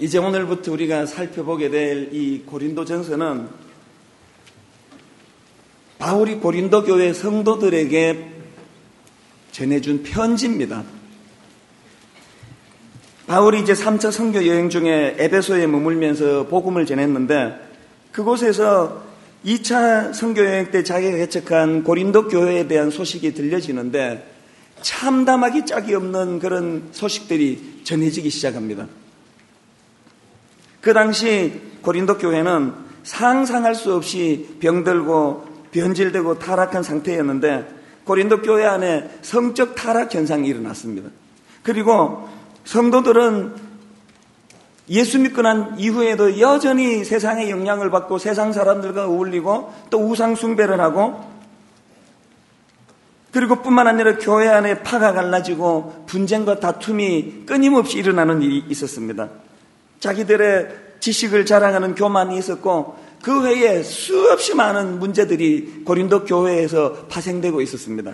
이제 오늘부터 우리가 살펴보게 될 이 고린도 전서는 바울이 고린도 교회 성도들에게 전해준 편지입니다. 바울이 이제 3차 선교 여행 중에 에베소에 머물면서 복음을 전했는데 그곳에서 2차 선교 여행 때 자기가 개척한 고린도 교회에 대한 소식이 들려지는데 참담하기 짝이 없는 그런 소식들이 전해지기 시작합니다. 그 당시 고린도 교회는 상상할 수 없이 병들고 변질되고 타락한 상태였는데 고린도 교회 안에 성적 타락 현상이 일어났습니다. 그리고 성도들은 예수 믿고 난 이후에도 여전히 세상의 영향을 받고 세상 사람들과 어울리고 또 우상 숭배를 하고 그리고 뿐만 아니라 교회 안에 파가 갈라지고 분쟁과 다툼이 끊임없이 일어나는 일이 있었습니다. 자기들의 지식을 자랑하는 교만이 있었고 그 외에 수없이 많은 문제들이 고린도 교회에서 파생되고 있었습니다.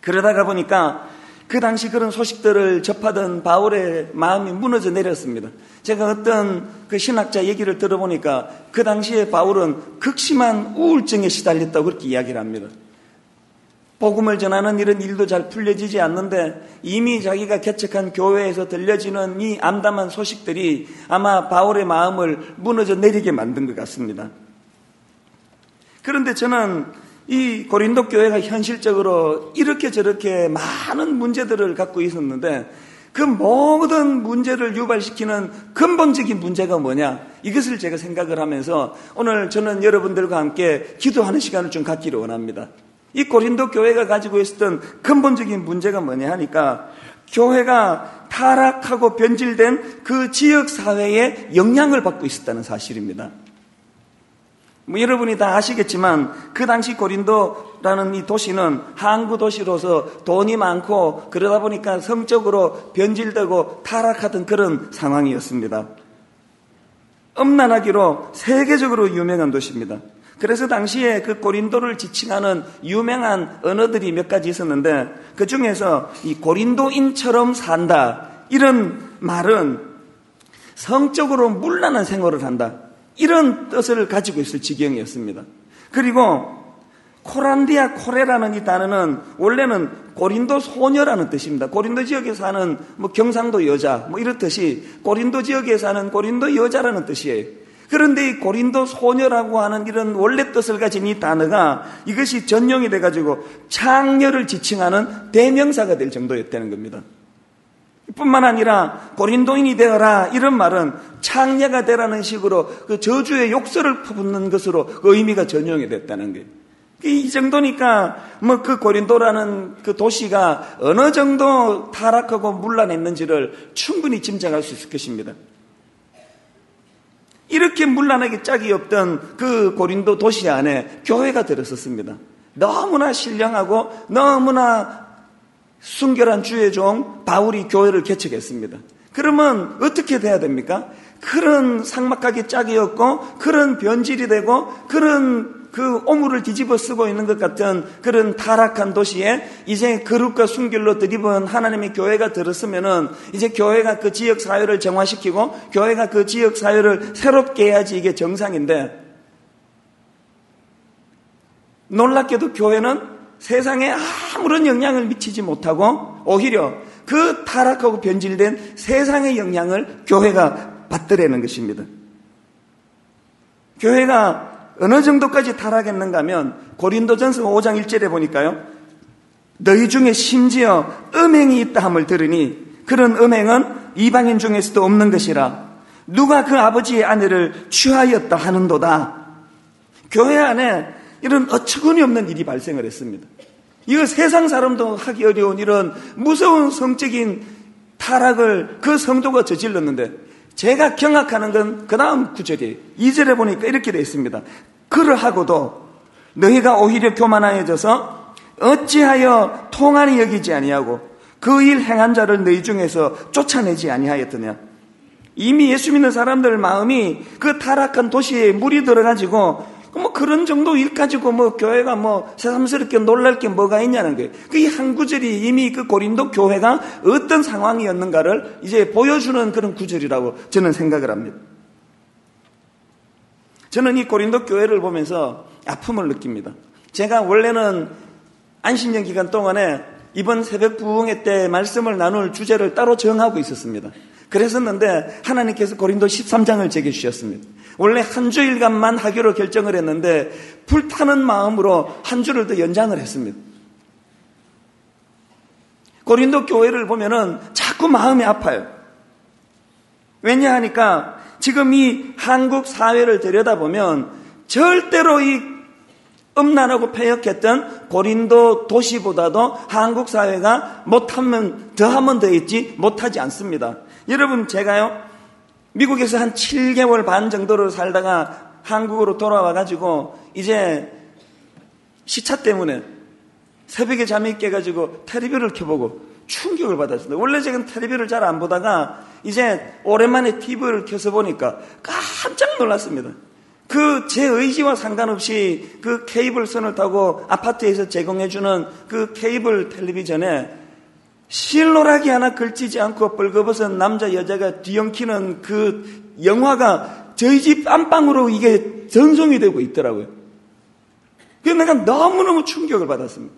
그러다가 보니까 그 당시 그런 소식들을 접하던 바울의 마음이 무너져 내렸습니다. 제가 어떤 그 신학자 얘기를 들어보니까 그 당시에 바울은 극심한 우울증에 시달렸다고 그렇게 이야기를 합니다. 복음을 전하는 이런 일도 잘 풀려지지 않는데 이미 자기가 개척한 교회에서 들려지는 이 암담한 소식들이 아마 바울의 마음을 무너져 내리게 만든 것 같습니다. 그런데 저는 이 고린도 교회가 현실적으로 이렇게 저렇게 많은 문제들을 갖고 있었는데 그 모든 문제를 유발시키는 근본적인 문제가 뭐냐? 이것을 제가 생각을 하면서 오늘 저는 여러분들과 함께 기도하는 시간을 좀 갖기를 원합니다. 이 고린도 교회가 가지고 있었던 근본적인 문제가 뭐냐 하니까 교회가 타락하고 변질된 그 지역 사회에 영향을 받고 있었다는 사실입니다. 뭐 여러분이 다 아시겠지만 그 당시 고린도라는 이 도시는 항구 도시로서 돈이 많고 그러다 보니까 성적으로 변질되고 타락하던 그런 상황이었습니다. 엄난하기로 세계적으로 유명한 도시입니다. 그래서 당시에 그 고린도를 지칭하는 유명한 언어들이 몇 가지 있었는데 그 중에서 이 고린도인처럼 산다 이런 말은 성적으로 물란한 생활을 한다. 이런 뜻을 가지고 있을 지경이었습니다. 그리고 코란디아 코레라는 이 단어는 원래는 고린도 소녀라는 뜻입니다. 고린도 지역에 사는 뭐 경상도 여자 뭐 이렇듯이 고린도 지역에 사는 고린도 여자라는 뜻이에요. 그런데 이 고린도 소녀라고 하는 이런 원래 뜻을 가진 이 단어가 이것이 전용이 돼가지고 창녀를 지칭하는 대명사가 될 정도였다는 겁니다. 뿐만 아니라 고린도인이 되어라 이런 말은 창녀가 되라는 식으로 그 저주의 욕설을 퍼붓는 것으로 그 의미가 전용이 됐다는 거예요. 이 정도니까 뭐 그 고린도라는 그 도시가 어느 정도 타락하고 물란했는지를 충분히 짐작할 수 있을 것입니다. 이렇게 물란하게 짝이 없던 그 고린도 도시 안에 교회가 들었었습니다. 너무나 신령하고 너무나 순결한 주의 종 바울이 교회를 개척했습니다. 그러면 어떻게 돼야 됩니까? 그런 상막하게 짝이 없고 그런 변질이 되고 그런 그 오물을 뒤집어 쓰고 있는 것 같은 그런 타락한 도시에 이제 거룩과 순결로 드리번 하나님의 교회가 들었으면은 이제 교회가 그 지역 사회를 정화시키고 교회가 그 지역 사회를 새롭게 해야지 이게 정상인데 놀랍게도 교회는 세상에 아무런 영향을 미치지 못하고 오히려 그 타락하고 변질된 세상의 영향을 교회가 받더라는 것입니다. 교회가 어느 정도까지 타락했는가 하면 고린도전서 5장 1절에 보니까요. 너희 중에 심지어 음행이 있다 함을 들으니 그런 음행은 이방인 중에서도 없는 것이라 누가 그 아버지의 아내를 취하였다 하는도다. 교회 안에 이런 어처구니 없는 일이 발생을 했습니다. 이거 세상 사람도 하기 어려운 이런 무서운 성적인 타락을 그 성도가 저질렀는데 제가 경악하는 건 그 다음 구절이에요. 2절에 보니까 이렇게 되어 있습니다. 그러하고도 너희가 오히려 교만하여져서 어찌하여 통한이 여기지 아니하고 그 일 행한 자를 너희 중에서 쫓아내지 아니하였더냐. 이미 예수 믿는 사람들 마음이 그 타락한 도시에 물이 들어가지고 뭐 그런 정도 일 가지고 뭐 교회가 뭐 새삼스럽게 놀랄 게 뭐가 있냐는 거예요. 그 한 구절이 이미 그 고린도 교회가 어떤 상황이었는가를 이제 보여주는 그런 구절이라고 저는 생각을 합니다. 저는 이 고린도 교회를 보면서 아픔을 느낍니다. 제가 원래는 안식년 기간 동안에 이번 새벽 부흥회 때 말씀을 나눌 주제를 따로 정하고 있었습니다. 그랬었는데 하나님께서 고린도 13장을 제게 주셨습니다. 원래 한 주일간만 하기로 결정을 했는데 불타는 마음으로 한 주를 더 연장을 했습니다. 고린도 교회를 보면은 자꾸 마음이 아파요. 왜냐 하니까 지금 이 한국 사회를 들여다보면 절대로 이 음란하고 폐역했던 고린도 도시보다도 한국 사회가 못하면 더하면 더 있지 못하지 않습니다. 여러분 제가요 미국에서 한 7개월 반 정도를 살다가 한국으로 돌아와 가지고 이제 시차 때문에 새벽에 잠이 깨가지고 테레비를 켜보고 충격을 받았습니다. 원래 제가 테레비를 잘 안 보다가 이제 오랜만에 TV를 켜서 보니까 깜짝 놀랐습니다. 그 제 의지와 상관없이 그 케이블 선을 타고 아파트에서 제공해주는 그 케이블 텔레비전에 실노라기 하나 걸치지 않고 벌거벗은 남자 여자가 뒤엉키는 그 영화가 저희 집 안방으로 이게 전송이 되고 있더라고요. 그래서 내가 너무너무 충격을 받았습니다.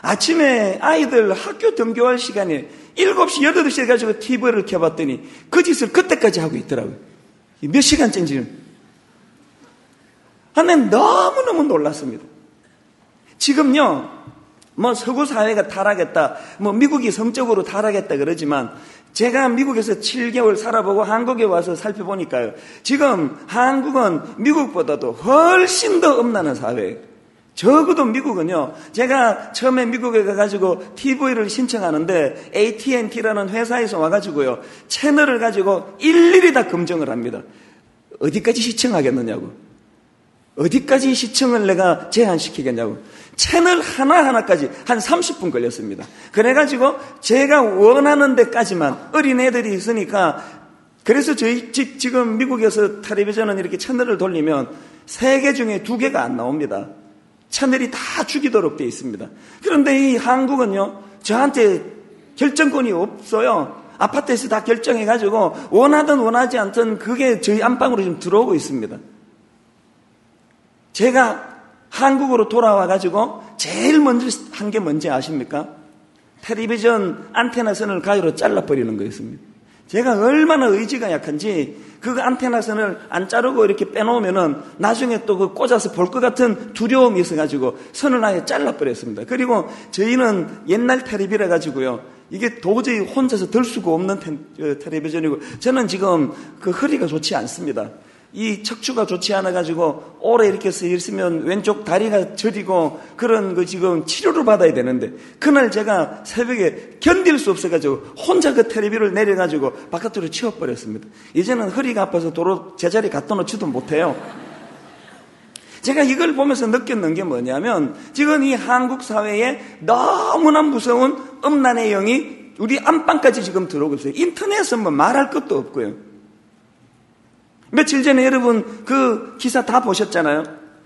아침에 아이들 학교 등교할 시간에 7시, 8시 해가지고 TV를 켜봤더니 그 짓을 그때까지 하고 있더라고요. 몇 시간째인지는. 하나 너무너무 놀랐습니다. 지금요, 뭐 서구 사회가 타락했다, 뭐 미국이 성적으로 타락했다 그러지만 제가 미국에서 7개월 살아보고 한국에 와서 살펴보니까요. 지금 한국은 미국보다도 훨씬 더 엄난한 사회예요. 적어도 미국은요, 제가 처음에 미국에 가가지고 TV를 신청하는데 AT&T라는 회사에서 와가지고요, 채널을 가지고 일일이 다 검증을 합니다. 어디까지 시청하겠느냐고. 어디까지 시청을 내가 제한시키겠냐고. 채널 하나하나까지 한 30분 걸렸습니다. 그래가지고 제가 원하는 데까지만 어린애들이 있으니까 그래서 저희 집 지금 미국에서 텔레비전은 이렇게 채널을 돌리면 세 개 중에 두 개가 안 나옵니다. 채널이 다 죽이도록 되어 있습니다. 그런데 이 한국은요, 저한테 결정권이 없어요. 아파트에서 다 결정해가지고 원하든 원하지 않든 그게 저희 안방으로 지금 들어오고 있습니다. 제가 한국으로 돌아와 가지고 제일 먼저 한 게 뭔지 아십니까? 텔레비전 안테나 선을 가위로 잘라버리는 거였습니다. 제가 얼마나 의지가 약한지 그 안테나 선을 안 자르고 이렇게 빼놓으면은 나중에 또 그 꽂아서 볼 것 같은 두려움이 있어가지고 선을 아예 잘라버렸습니다. 그리고 저희는 옛날 텔레비라 가지고요. 이게 도저히 혼자서 들 수가 없는 어, 텔레비전이고 저는 지금 그 허리가 좋지 않습니다. 이 척추가 좋지 않아 가지고 오래 이렇게 서 있으면 왼쪽 다리가 저리고 그런 그 지금 치료를 받아야 되는데 그날 제가 새벽에 견딜 수 없어 가지고 혼자 그 텔레비를 내려 가지고 바깥으로 치워 버렸습니다. 이제는 허리가 아파서 도로 제자리 갖다 놓지도 못해요. 제가 이걸 보면서 느꼈는 게 뭐냐면 지금 이 한국 사회에 너무나 무서운 음란의 영이 우리 안방까지 지금 들어오고 있어요. 인터넷은 뭐 말할 것도 없고요. 며칠 전에 여러분 그 기사 다 보셨잖아요.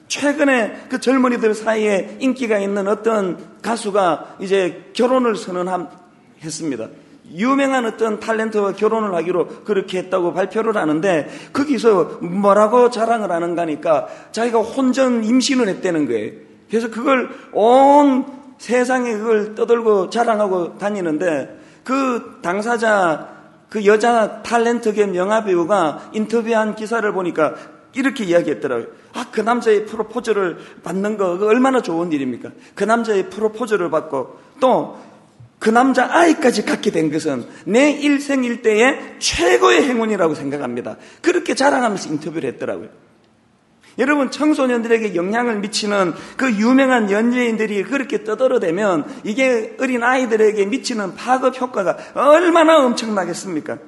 최근에 그 젊은이들 사이에 인기가 있는 어떤 가수가 이제 결혼을 선언했습니다. 유명한 어떤 탤런트와 결혼을 하기로 그렇게 했다고 발표를 하는데 거기서 뭐라고 자랑을 하는가 하니까 자기가 혼전 임신을 했다는 거예요. 그래서 그걸 온 세상에 그걸 떠들고 자랑하고 다니는데 그 당사자 그 여자 탤런트 겸 영화배우가 인터뷰한 기사를 보니까 이렇게 이야기했더라고요. 아, 그 남자의 프로포즈를 받는 거, 얼마나 좋은 일입니까? 그 남자의 프로포즈를 받고 또 그 남자 아이까지 갖게 된 것은 내 일생 일대의 최고의 행운이라고 생각합니다. 그렇게 자랑하면서 인터뷰를 했더라고요. 여러분 청소년들에게 영향을 미치는 그 유명한 연예인들이 그렇게 떠들어대면 이게 어린 아이들에게 미치는 파급 효과가 얼마나 엄청나겠습니까?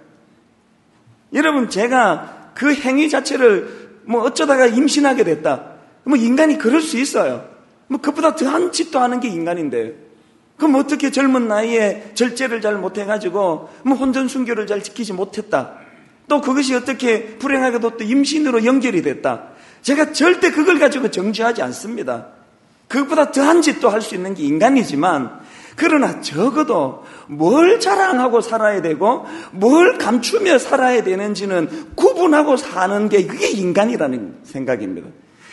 여러분 제가 그 행위 자체를 뭐 어쩌다가 임신하게 됐다. 뭐 인간이 그럴 수 있어요. 뭐 그보다 더한 짓도 하는 게 인간인데. 그럼 어떻게 젊은 나이에 절제를 잘 못해가지고 뭐 혼전 순교를 잘 지키지 못했다. 또 그것이 어떻게 불행하게도 또 임신으로 연결이 됐다. 제가 절대 그걸 가지고 정죄하지 않습니다. 그것보다 더한 짓도 할 수 있는 게 인간이지만 그러나 적어도 뭘 자랑하고 살아야 되고 뭘 감추며 살아야 되는지는 구분하고 사는 게 그게 인간이라는 생각입니다.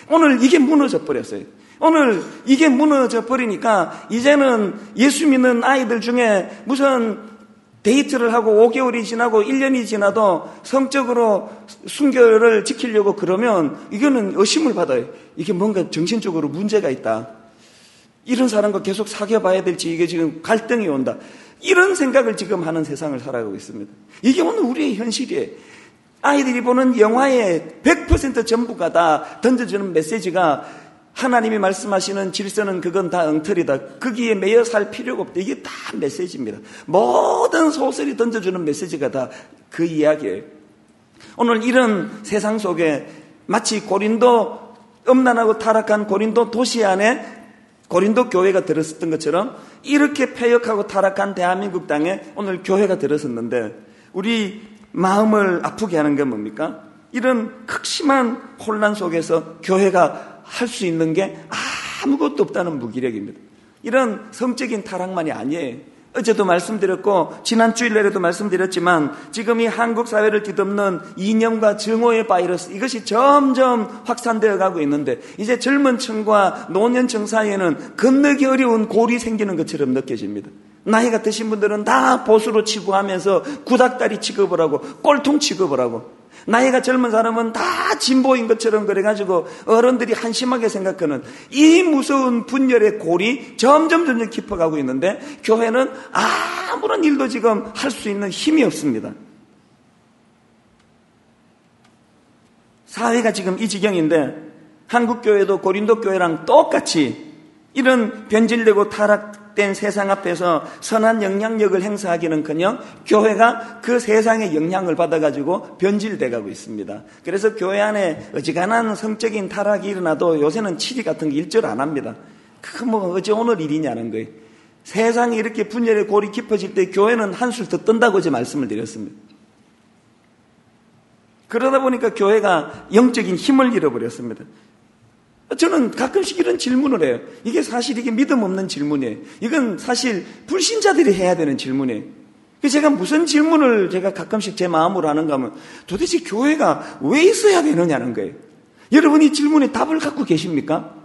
오늘 이게 무너져 버렸어요. 오늘 이게 무너져 버리니까 이제는 예수 믿는 아이들 중에 무슨 데이트를 하고 5개월이 지나고 1년이 지나도 성적으로 순결을 지키려고 그러면 이거는 의심을 받아요. 이게 뭔가 정신적으로 문제가 있다. 이런 사람과 계속 사귀어 봐야 될지 이게 지금 갈등이 온다. 이런 생각을 지금 하는 세상을 살아가고 있습니다. 이게 오늘 우리의 현실이에요. 아이들이 보는 영화의 100% 전부가 다 던져주는 메시지가 하나님이 말씀하시는 질서는 그건 다 엉터리다. 거기에 매여 살 필요가 없다. 이게 다 메시지입니다. 모든 소설이 던져주는 메시지가 다 그 이야기예요. 오늘 이런 세상 속에 마치 고린도 음란하고 타락한 고린도 도시 안에 고린도 교회가 들었었던 것처럼 이렇게 폐역하고 타락한 대한민국 땅에 오늘 교회가 들었었는데 우리 마음을 아프게 하는 게 뭡니까? 이런 극심한 혼란 속에서 교회가 할 수 있는 게 아무것도 없다는 무기력입니다. 이런 성적인 타락만이 아니에요. 어제도 말씀드렸고 지난 주일날에도 말씀드렸지만 지금 이 한국 사회를 뒤덮는 이념과 증오의 바이러스 이것이 점점 확산되어 가고 있는데 이제 젊은 층과 노년층 사이에는 건너기 어려운 골이 생기는 것처럼 느껴집니다. 나이가 드신 분들은 다 보수로 치부하면서 구닥다리 취급을 하고 꼴통 취급을 하고 나이가 젊은 사람은 다 진보인 것처럼 그래가지고 어른들이 한심하게 생각하는 이 무서운 분열의 골이 점점 점점 깊어가고 있는데 교회는 아무런 일도 지금 할 수 있는 힘이 없습니다. 사회가 지금 이 지경인데 한국교회도 고린도 교회랑 똑같이 이런 변질되고 타락 된 세상 앞에서 선한 영향력을 행사하기는커녕 교회가 그 세상의 영향을 받아가지고 변질돼 가고 있습니다. 그래서 교회 안에 어지간한 성적인 타락이 일어나도 요새는 치리 같은 게 일절 안 합니다. 그뭐 어제 오늘 일이냐는 거예요. 세상이 이렇게 분열의 골이 깊어질 때 교회는 한술 더 뜬다고 제 말씀을 드렸습니다. 그러다 보니까 교회가 영적인 힘을 잃어버렸습니다. 저는 가끔씩 이런 질문을 해요. 이게 사실 이게 믿음 없는 질문이에요. 이건 사실 불신자들이 해야 되는 질문이에요. 제가 무슨 질문을 제가 가끔씩 제 마음으로 하는가 하면 도대체 교회가 왜 있어야 되느냐는 거예요. 여러분이 질문에 답을 갖고 계십니까?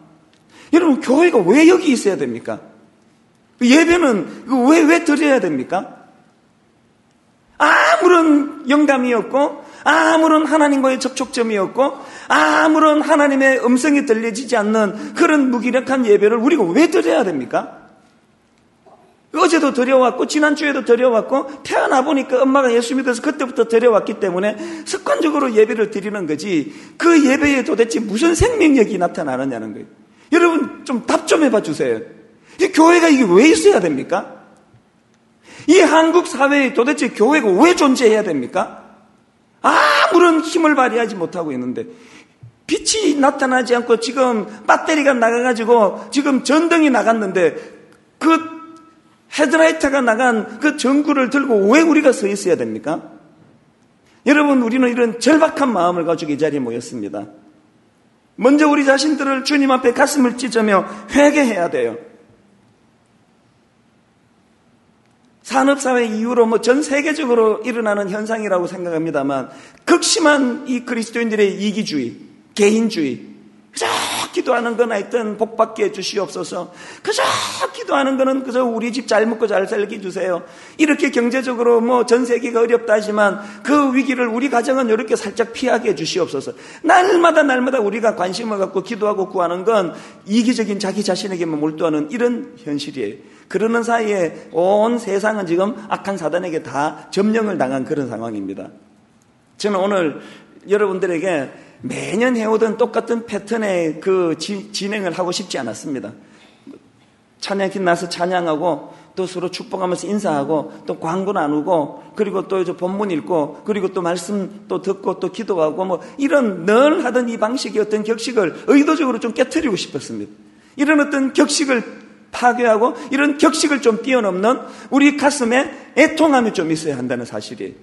여러분 교회가 왜 여기 있어야 됩니까? 그 예배는 왜, 왜 드려야 됩니까? 아무런 영감이 없고 아무런 하나님과의 접촉점이 없고 아무런 하나님의 음성이 들려지지 않는 그런 무기력한 예배를 우리가 왜 드려야 됩니까? 어제도 드려왔고 지난주에도 드려왔고 태어나 보니까 엄마가 예수 믿어서 그때부터 드려왔기 때문에 습관적으로 예배를 드리는 거지 그 예배에 도대체 무슨 생명력이 나타나느냐는 거예요. 여러분 좀 답좀 해봐 주세요. 이 교회가 이게 왜 있어야 됩니까? 이 한국 사회에 도대체 교회가 왜 존재해야 됩니까? 아무런 힘을 발휘하지 못하고 있는데 빛이 나타나지 않고 지금 배터리가 나가가지고 지금 전등이 나갔는데 그 헤드라이트가 나간 그 전구를 들고 왜 우리가 서 있어야 됩니까? 여러분, 우리는 이런 절박한 마음을 가지고 이 자리에 모였습니다. 먼저 우리 자신들을 주님 앞에 가슴을 찢으며 회개해야 돼요. 산업사회 이후로 뭐 전 세계적으로 일어나는 현상이라고 생각합니다만 극심한 이 그리스도인들의 이기주의, 개인주의, 그저 기도하는 건 하여튼 복받게 해주시옵소서. 그저 기도하는 거는 그저 우리 집 잘 먹고 잘 살게 해주세요. 이렇게 경제적으로 뭐 전 세계가 어렵다 하지만 그 위기를 우리 가정은 이렇게 살짝 피하게 해주시옵소서. 날마다 날마다 우리가 관심을 갖고 기도하고 구하는 건 이기적인 자기 자신에게만 몰두하는 이런 현실이에요. 그러는 사이에 온 세상은 지금 악한 사단에게 다 점령을 당한 그런 상황입니다. 저는 오늘 여러분들에게 매년 해오던 똑같은 패턴의 그 지, 진행을 하고 싶지 않았습니다. 찬양팀 나서 찬양하고 또 서로 축복하면서 인사하고 또 광고 나누고 그리고 또 이제 본문 읽고 그리고 또 말씀 또 듣고 또 기도하고 뭐 이런 늘 하던 이 방식의 어떤 격식을 의도적으로 좀 깨뜨리고 싶었습니다. 이런 어떤 격식을 파괴하고 이런 격식을 좀 뛰어넘는 우리 가슴에 애통함이 좀 있어야 한다는 사실이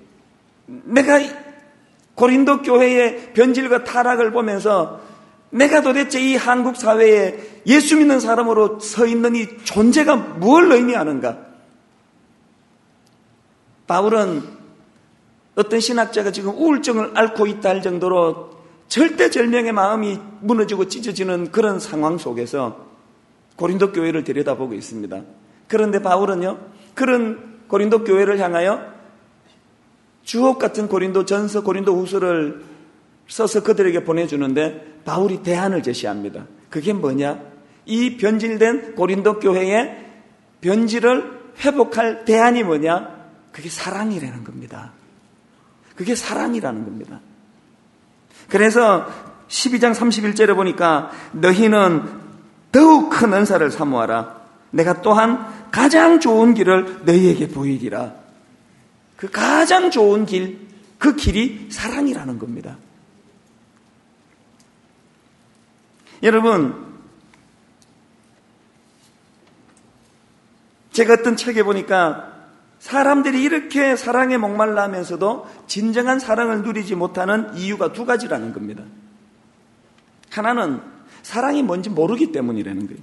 내가 고린도 교회의 변질과 타락을 보면서 내가 도대체 이 한국 사회에 예수 믿는 사람으로 서 있는 이 존재가 뭘 의미하는가? 바울은 어떤 신학자가 지금 우울증을 앓고 있다 할 정도로 절대절명의 마음이 무너지고 찢어지는 그런 상황 속에서 고린도 교회를 들여다보고 있습니다. 그런데 바울은요, 그런 고린도 교회를 향하여 주옥 같은 고린도 전서 고린도 후서를 써서 그들에게 보내주는데 바울이 대안을 제시합니다. 그게 뭐냐? 이 변질된 고린도 교회의 변질을 회복할 대안이 뭐냐? 그게 사랑이라는 겁니다. 그게 사랑이라는 겁니다. 그래서 12장 31절에 보니까 너희는 더욱 큰 은사를 사모하라. 내가 또한 가장 좋은 길을 너희에게 보이리라. 그 가장 좋은 길, 그 길이 사랑이라는 겁니다. 여러분, 제가 어떤 책에 보니까 사람들이 이렇게 사랑에 목말라 하면서도 진정한 사랑을 누리지 못하는 이유가 두 가지라는 겁니다. 하나는 사랑이 뭔지 모르기 때문이라는 거예요.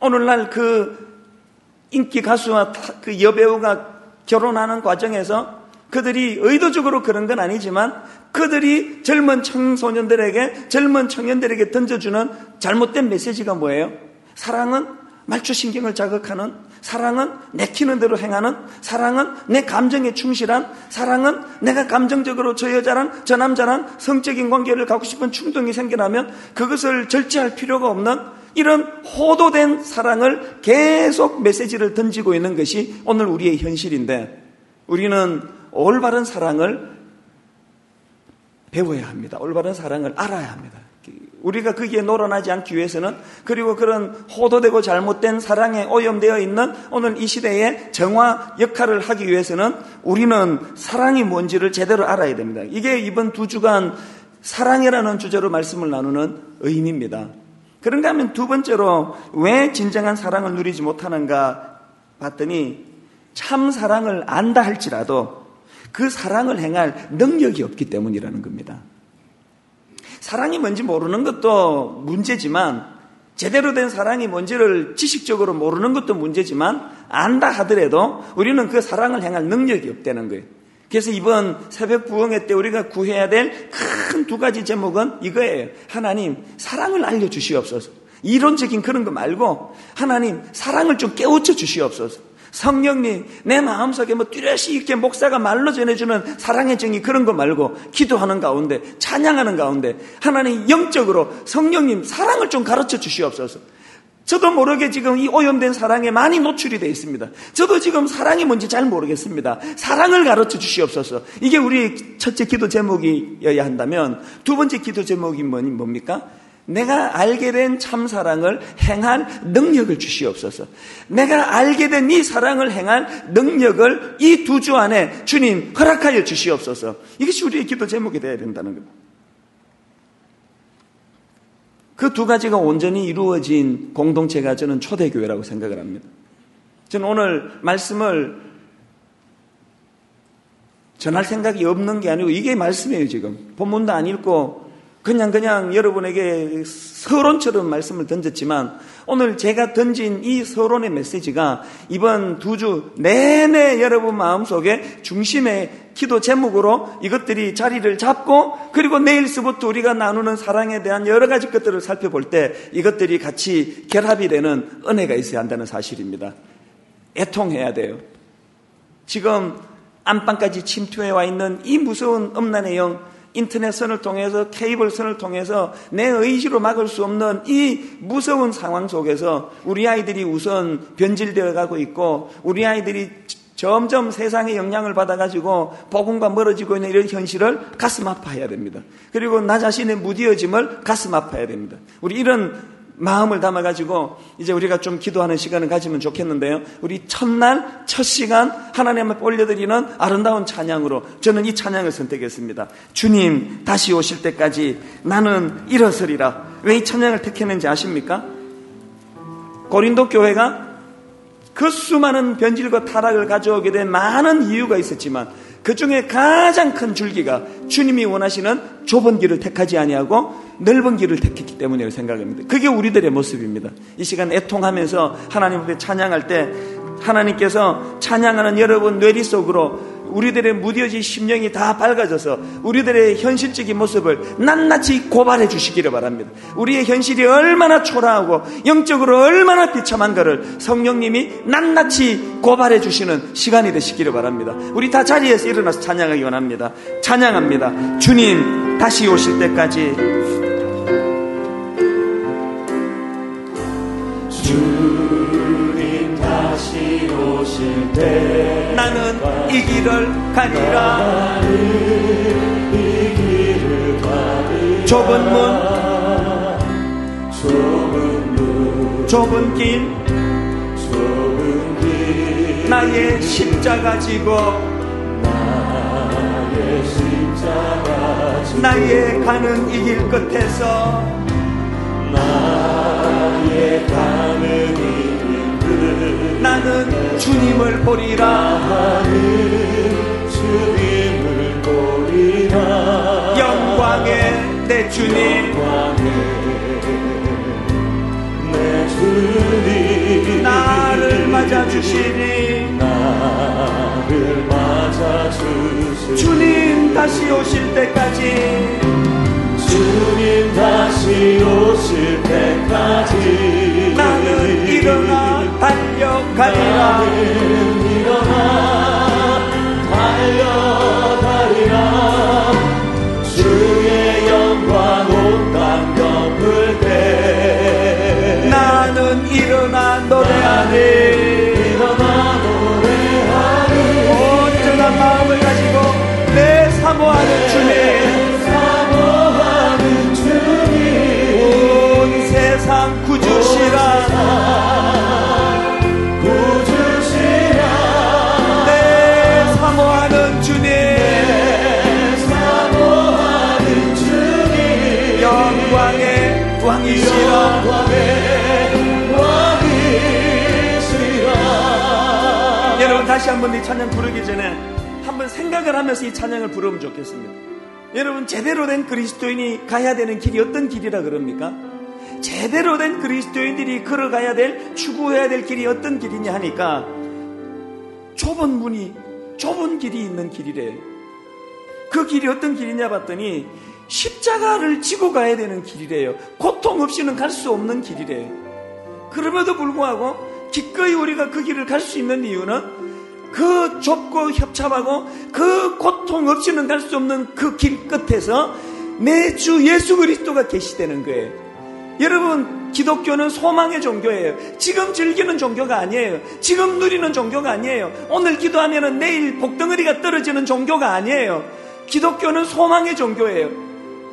오늘날 그 인기 가수와 그 여배우가 결혼하는 과정에서 그들이 의도적으로 그런 건 아니지만 그들이 젊은 청소년들에게 젊은 청년들에게 던져주는 잘못된 메시지가 뭐예요? 사랑은 말초 신경을 자극하는 사랑은 내키는 대로 행하는 사랑은 내 감정에 충실한 사랑은 내가 감정적으로 저 여자랑 저 남자랑 성적인 관계를 갖고 싶은 충동이 생겨나면 그것을 절제할 필요가 없는 이런 호도된 사랑을 계속 메시지를 던지고 있는 것이 오늘 우리의 현실인데 우리는 올바른 사랑을 배워야 합니다. 올바른 사랑을 알아야 합니다. 우리가 거기에 놀아나지 않기 위해서는 그리고 그런 호도되고 잘못된 사랑에 오염되어 있는 오늘 이 시대의 정화 역할을 하기 위해서는 우리는 사랑이 뭔지를 제대로 알아야 됩니다. 이게 이번 두 주간 사랑이라는 주제로 말씀을 나누는 의미입니다. 그런가 하면 두 번째로 왜 진정한 사랑을 누리지 못하는가 봤더니 참 사랑을 안다 할지라도 그 사랑을 행할 능력이 없기 때문이라는 겁니다. 사랑이 뭔지 모르는 것도 문제지만 제대로 된 사랑이 뭔지를 지식적으로 모르는 것도 문제지만 안다 하더라도 우리는 그 사랑을 행할 능력이 없다는 거예요. 그래서 이번 새벽 부흥회 때 우리가 구해야 될 큰 두 가지 제목은 이거예요. 하나님, 사랑을 알려주시옵소서. 이론적인 그런 거 말고 하나님, 사랑을 좀 깨우쳐 주시옵소서. 성령님, 내 마음속에 뭐 뚜렷이 이렇게 목사가 말로 전해주는 사랑의 정이 그런 거 말고 기도하는 가운데, 찬양하는 가운데, 하나님 영적으로 성령님 사랑을 좀 가르쳐 주시옵소서. 저도 모르게 지금 이 오염된 사랑에 많이 노출이 되어 있습니다. 저도 지금 사랑이 뭔지 잘 모르겠습니다. 사랑을 가르쳐 주시옵소서. 이게 우리 첫째 기도 제목이어야 한다면 두 번째 기도 제목이 뭡니까? 내가 알게 된 참 사랑을 행할 능력을 주시옵소서. 내가 알게 된 이 사랑을 행할 능력을 이 두 주 안에 주님 허락하여 주시옵소서. 이것이 우리의 기도 제목이 되어야 된다는 겁니다. 그 두 가지가 온전히 이루어진 공동체가 저는 초대교회라고 생각을 합니다. 저는 오늘 말씀을 전할 생각이 없는 게 아니고 이게 말씀이에요, 지금. 본문도 안 읽고 그냥 그냥 여러분에게 서론처럼 말씀을 던졌지만 오늘 제가 던진 이 서론의 메시지가 이번 두 주 내내 여러분 마음속에 중심의 기도 제목으로 이것들이 자리를 잡고 그리고 내일서부터 우리가 나누는 사랑에 대한 여러 가지 것들을 살펴볼 때 이것들이 같이 결합이 되는 은혜가 있어야 한다는 사실입니다. 애통해야 돼요. 지금 안방까지 침투해 와 있는 이 무서운 음란의 영 인터넷선을 통해서 케이블선을 통해서 내 의지로 막을 수 없는 이 무서운 상황 속에서 우리 아이들이 우선 변질되어 가고 있고 우리 아이들이 점점 세상의 영향을 받아가지고 복음과 멀어지고 있는 이런 현실을 가슴 아파해야 됩니다. 그리고 나 자신의 무디어짐을 가슴 아파해야 됩니다. 우리 이런 마음을 담아가지고 이제 우리가 좀 기도하는 시간을 가지면 좋겠는데요. 우리 첫날, 첫 시간 하나님 앞에 올려드리는 아름다운 찬양으로 저는 이 찬양을 선택했습니다. 주님, 다시 오실 때까지 나는 일어서리라. 왜 이 찬양을 택했는지 아십니까? 고린도 교회가 그 수많은 변질과 타락을 가져오게 된 많은 이유가 있었지만 그 중에 가장 큰 줄기가 주님이 원하시는 좁은 길을 택하지 아니하고 넓은 길을 택했기 때문이라고 생각합니다. 그게 우리들의 모습입니다. 이 시간 애통하면서 하나님 앞에 찬양할 때 하나님께서 찬양하는 여러분 뇌리 속으로 우리들의 무뎌진 심령이 다 밝아져서 우리들의 현실적인 모습을 낱낱이 고발해 주시기를 바랍니다. 우리의 현실이 얼마나 초라하고 영적으로 얼마나 비참한가를 성령님이 낱낱이 고발해 주시는 시간이 되시기를 바랍니다. 우리 다 자리에서 일어나서 찬양하기 원합니다. 찬양합니다. 주님 다시 오실 때까지 나는 이 길을 가리라. 이 길을 가리 좁은 문 좁은 문 좁은 길 좁은 길 나의 십자가 지고 나의 십자가 지고 나의 가는 이 길 끝에서 나의 가는 이길 나는 주님을 보리라 나는 주님을 보리라. 영광의 내 주님. 내 주님. 나를 맞아주시니. 나를 맞아주시 주님 다시 오실 때까지 주님 다시 오실 때까지. 나는 일어나 달려가리라. 나는 일어나 달려가리라. 주의 영광 온땅 덮을 때 나는 일어나 노래하리 다시 한번 이 찬양 부르기 전에 한번 생각을 하면서 이 찬양을 부르면 좋겠습니다. 여러분 제대로 된 그리스도인이 가야 되는 길이 어떤 길이라 그럽니까? 제대로 된 그리스도인들이 걸어가야 될 추구해야 될 길이 어떤 길이냐 하니까 좁은 문이 좁은 길이 있는 길이래. 그 길이 어떤 길이냐 봤더니 십자가를 지고 가야 되는 길이래요. 고통 없이는 갈 수 없는 길이래. 그럼에도 불구하고 기꺼이 우리가 그 길을 갈 수 있는 이유는 그 좁고 협잡하고 그 고통 없이는 갈 수 없는 그 길 끝에서 내 주 예수 그리스도가 계시되는 거예요. 여러분, 기독교는 소망의 종교예요. 지금 즐기는 종교가 아니에요. 지금 누리는 종교가 아니에요. 오늘 기도하면 내일 복덩어리가 떨어지는 종교가 아니에요. 기독교는 소망의 종교예요.